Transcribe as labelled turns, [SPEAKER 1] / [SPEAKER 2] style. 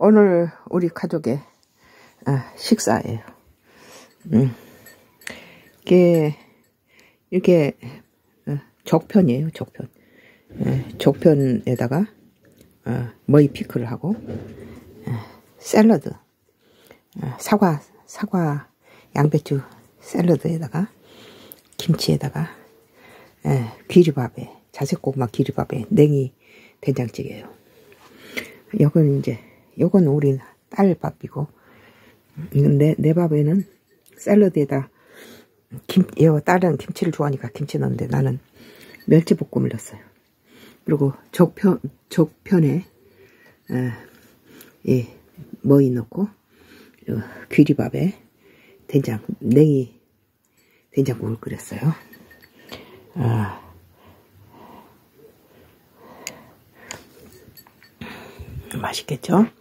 [SPEAKER 1] 오늘 우리 가족의 아, 식사예요. 음. 이게 이게 어, 적편이에요. 적편. 예, 적편에다가 어, 머이 피클을 하고 예, 샐러드 어, 사과 사과 양배추 샐러드에다가 김치에다가 예, 귀리밥에 자색고구마 귀리밥에 냉이 된장찌개예요. 이건 이제 요건 우리 딸 밥이고 이건 내, 내 밥에는 샐러드에다 김, 요 딸은 김치를 좋아하니까 김치 넣는데 나는 멸치볶음을 넣었어요. 그리고 적편, 적편에, 에, 예, 머이 넣고, 귀리밥에 된장, 냉이 된장국을 끓였어요. 아, 맛있겠죠?